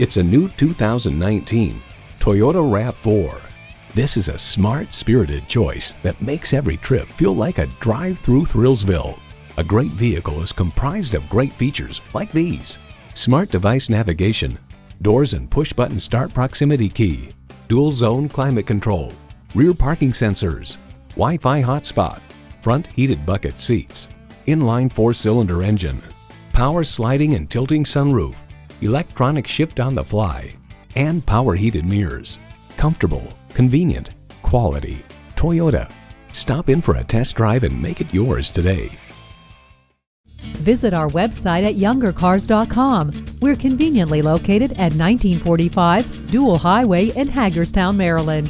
It's a new 2019 Toyota RAV4. This is a smart, spirited choice that makes every trip feel like a drive through Thrillsville. A great vehicle is comprised of great features like these. Smart device navigation, doors and push button start proximity key, dual zone climate control, rear parking sensors, Wi-Fi hotspot, front heated bucket seats, inline four-cylinder engine, power sliding and tilting sunroof, electronic shift on the fly, and power heated mirrors. Comfortable, convenient, quality. Toyota. Stop in for a test drive and make it yours today. Visit our website at youngercars.com. We're conveniently located at 1945 Dual Highway in Hagerstown, Maryland.